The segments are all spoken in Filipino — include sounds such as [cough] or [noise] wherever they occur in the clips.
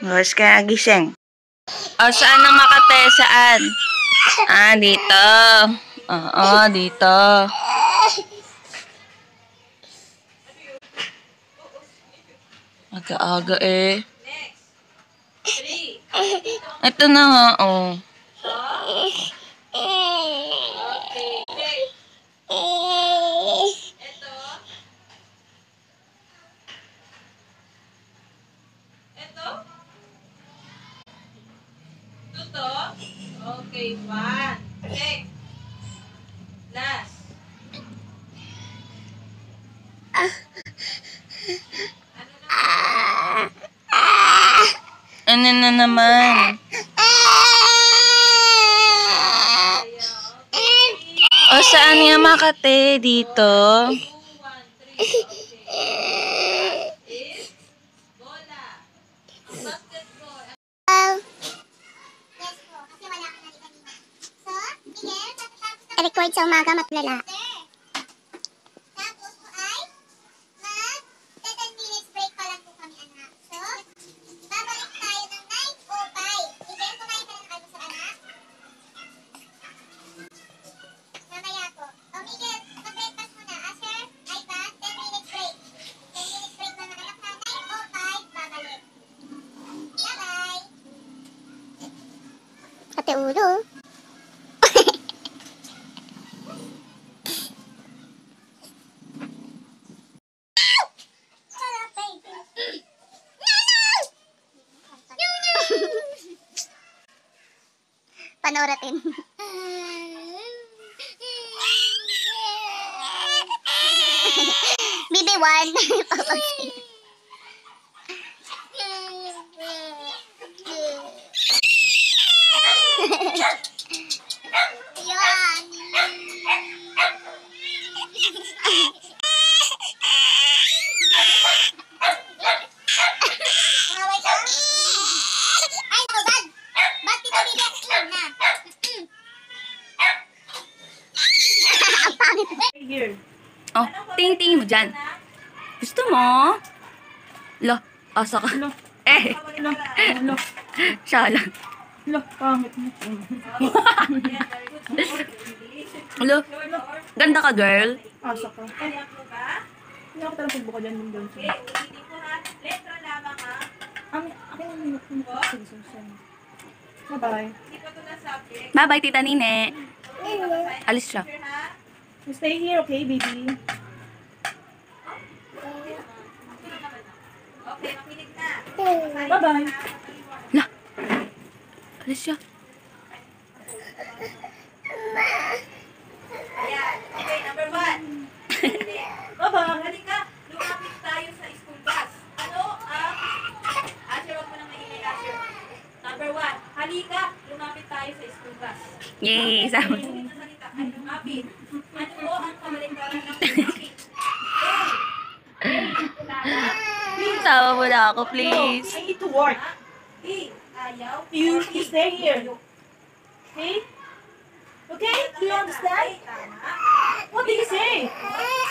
Oras ka nagising. O, saan ang Makate? Saan? Ah, dito. Oo, dito. Aga-aga eh. Ito na nga, oh. Okay, one. Next. Last. Ano na naman? O, saan nga Makate? Dito? Two, one, three. Okay. Is bola. Basketball. Yes po, kasi wala ka na kanina. So, Miguel, tapos na record sa umaga matlala. Tapos po ay mag 10 minutes break pa lang po kami anak. So, babalik tayo ng 9.05. Miguel, kumain ka ng almusal anak? Mamaya po. O Miguel, mag-breakfast muna. Asher, iPad, 10 minutes break. 10 minutes break mga anak na 9.05, babalik. Bye-bye! Ate ulo. Panoratin. [laughs] [laughs] BB1. [laughs] Papansin. Yan. Away ka? Ay, naku, bad. Bad dito bibi ang clean na. Ang pangit. Here. Oh, ting-ting mo dyan. Gusto mo? Lo, asa ka. Lo. Eh, Lo. Lo. siya lang. Lo. Pangit mo. Lo, ganda ka, girl. Asa ka. Hindi ako talagang pagbuka dyan yung doon. Letra lamang ha. Ang akin ang minute sige. Bye-bye. Bye-bye, Tita Nine. Alis siya. You stay here, okay, baby? Bye-bye. La, alis siya. Ayan. Okay, number one. Bye-bye. Halika, lumapit tayo sa school bus. Ano ang... Asher, wag mo nang maingay, Asher. Number one. Halika, lumapit tayo sa school bus. Yay, sama. Ay lumapit. Ano po ang kabaligtaran ng lumapit? Sama mo na ako, please. I need to work. B. Ayaw. You, you stay here. Okay? Okay? Do you understand? What did you say?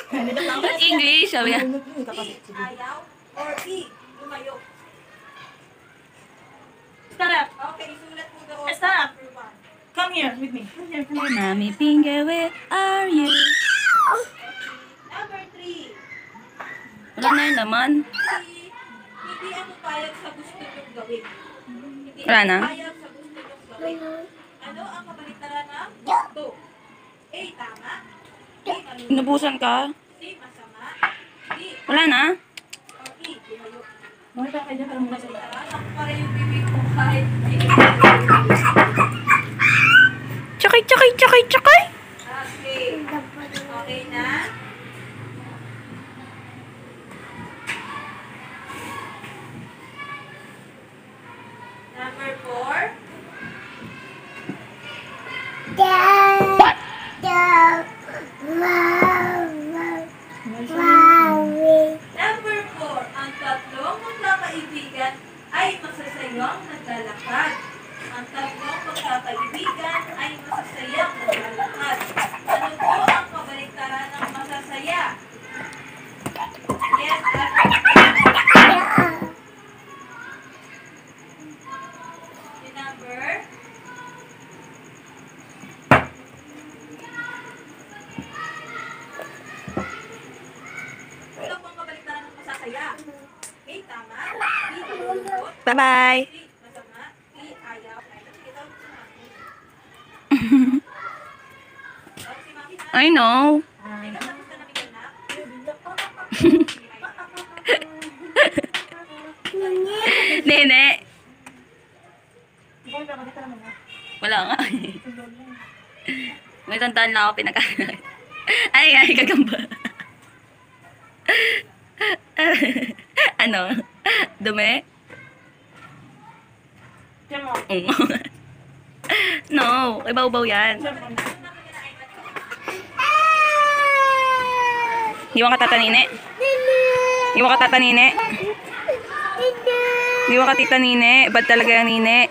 Ba't English? Sabi niya. Ayaw. Or B. Lumayo. Stand up. Okay, isulat mo doon. Stand up. Number one. Come here with me. Come here, come here. Mami Pinga, where are you? Number three. Wala na yun naman. Hindi, hindi ako payag sa gusto niyong gawin. Hindi Wala na? ako payag sa gusto niyong gawin. Ano ang kabaligtaran ng gusto? A. Tama. B. Mali. Inubusan ka? C. Masama. D. Wala na? Or E. Lumayo. Bakit ka kanya para muna sa ako pa rin yung bibig ko kahit hindi. Tsakay, tsakay! Okay. Okay na? Number four. Number four, ang tatlong magkakaibigan ay masasayang naglalakad. Ang tatlong pagkakaibigan ay masasaya ng lahat. Ano po ang kabaliktaran ng masasaya? Yes, at ano Bye-bye. I know. [laughs] Nene. Wala nga. [laughs] May tandaan na ako pinag- [laughs] Ay, ay, gagamba. ano? Dumi? No, kay baw yan. Iwan ka tatanine. Iwan ka tatanine. Iwan ka tita nine. Bad talaga yung nine.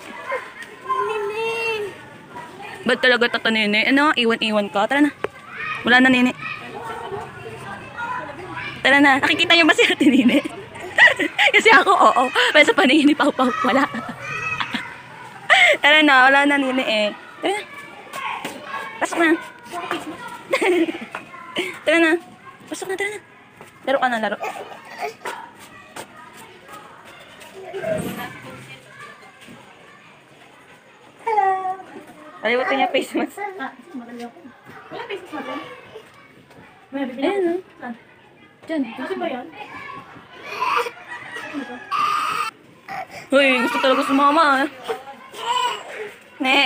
Bad talaga tata nine. Ano? Iwan-iwan ka. Tara na. Wala na nine. Tara na. Nakikita niyo ba si ate nine? [laughs] Kasi ako, oo. Pero sa paningin ni Pau Pau, wala. [laughs] Tara na. Wala na nine eh. Tara na. Pasok na. [laughs] tara na. Pasok na, tara na. Laro ka na, laro. Kalimutan niya face mask. Ah, madali ako. Wala business natin. May bibili Ayan, ako. oh. Saan? Diyan. Kasi ba yan? Hoy, gusto talaga sumama. ah. Ne.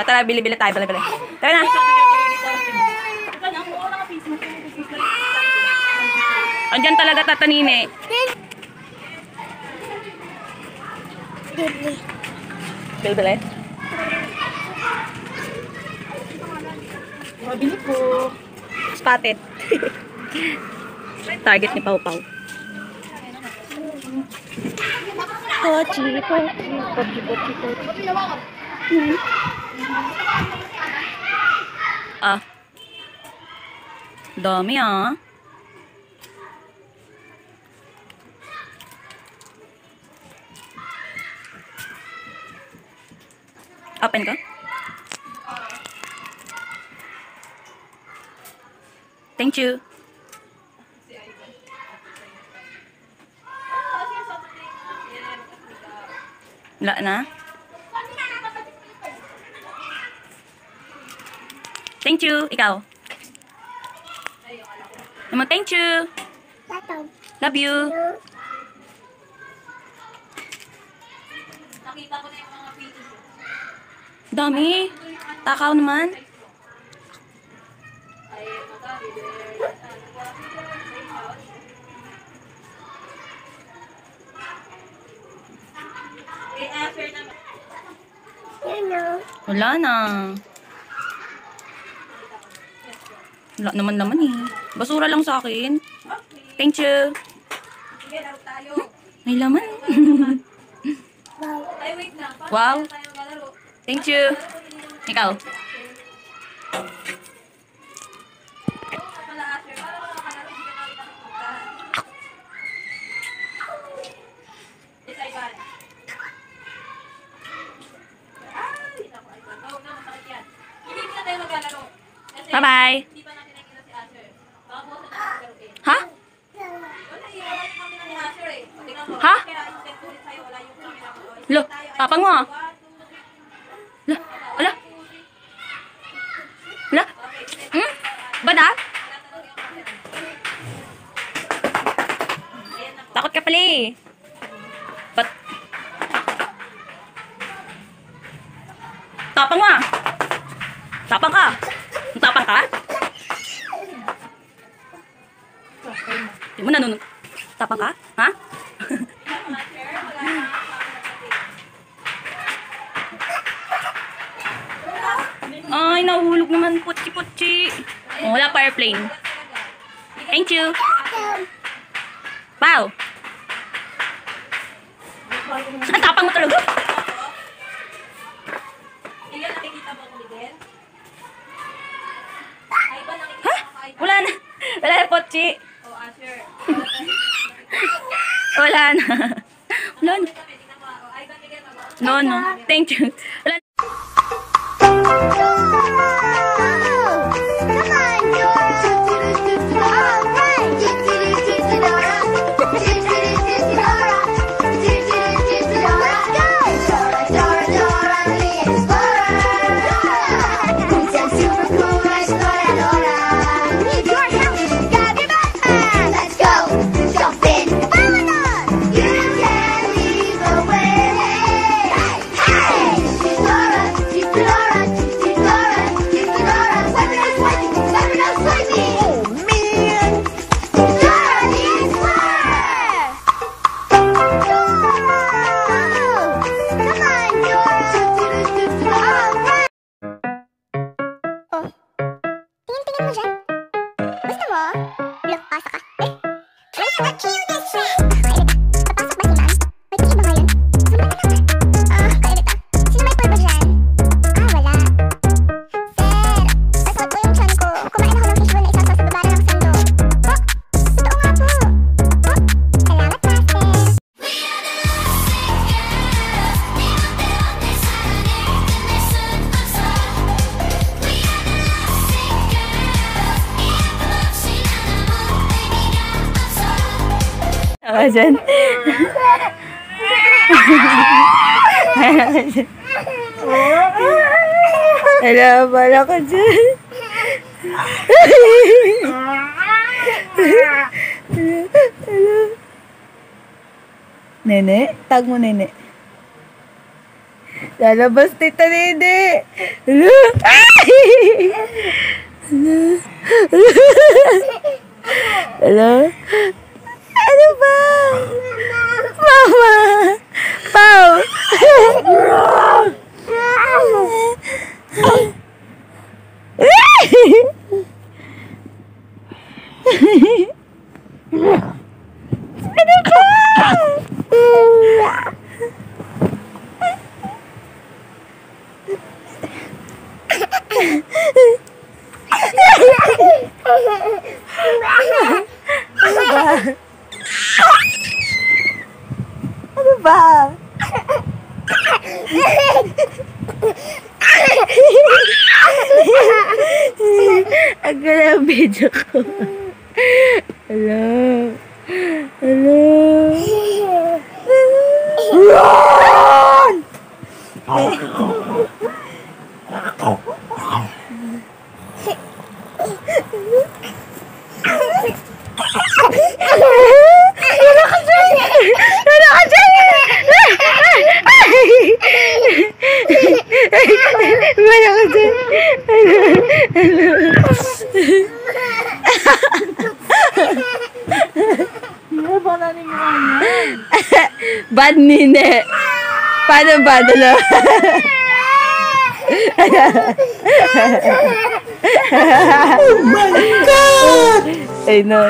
Ah, tara, bili-bili tayo. Bili-bili. Tara na. Ito na, ako wala ka face mask. Yung business na Andyan talaga tatanine. Bili-bili. Mabili po. Spotted. Target ni Pau Pau. Pochi, pochi, pochi, pochi, pochi. Ah. Dami ah. Open ka? Thank you. Wala na? Thank you. Ikaw. Naman, thank you. Love you. Nakita ko na yung mga pictures. Dami. Takaw naman. Wala na. Wala naman naman eh. Basura lang sa akin. Thank you. May laman. [laughs] Wow. Thank you. Ikaw. Bye-bye. Hindi pa natin nakita si Asher. Baka bukas na natin laruin. Ha? Wala eh, wala yung camera ni Asher eh. O, tingnan mo. Ha? Kaya i-send ko rin sa'yo, wala yung camera mo. O, Lo, tayo, ay, tapang mo ah. one, two, three. Ala, ala. Ala. Okay, send. Hmm? Bada? Takot ka pala eh. Ba't? Tapang mo ah. Tapang ka. Tapang ka? Di mo nanunod. Tapang ka? Ha? [laughs] Ay, nahulog naman. Putsi-putsi. Wala pa airplane. Thank you. Wow. Ang tapang mo talaga. Ha? Wala na. Wala na, Asher. Wala na. Wala na. No, no. Thank you. Wala Come Bye. Ako dyan. Hello, bala ko dyan. Nene, tag mo nene. Lalabas tita nene. Hello. Hello. Ano ba? Mama! Pau! ano ba? Ano ba? Ang ganda ang video ko. Hello. Hello. Run! Wala ka dyan! Wala ka dyan! Wala ka dyan! Bad nine. Paano ba? Dalo? oh my God! Ay, no.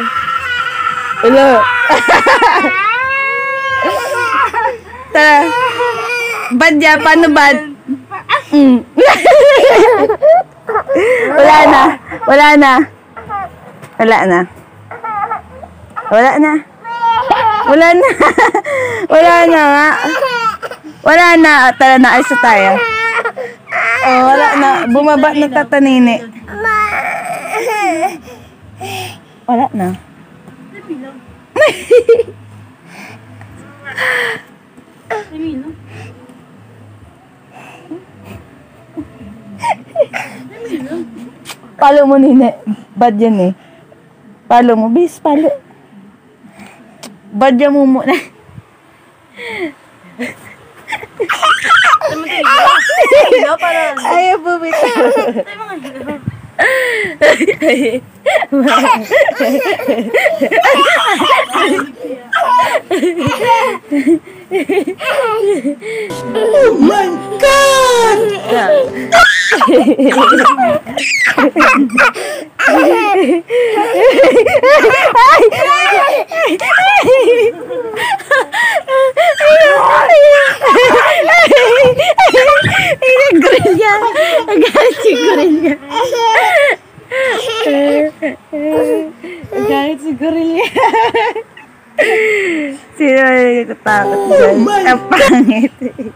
Hello. Tara. Bad ya? Paano bad? Mm. Wala na. Wala na. Wala na. Wala na. Wala na. [laughs] Wala na nga. Wala na. Tara na. Na tayo. Oh, wala na. Bumaba na tatanini. Wala na. Palo mo nini. Bad yan eh. Palo mo. Bis, palo. Bad yan mo muna. [laughs] Ayaw bumitaw. Oh my God! [laughs] nagtatakot [laughs] dyan?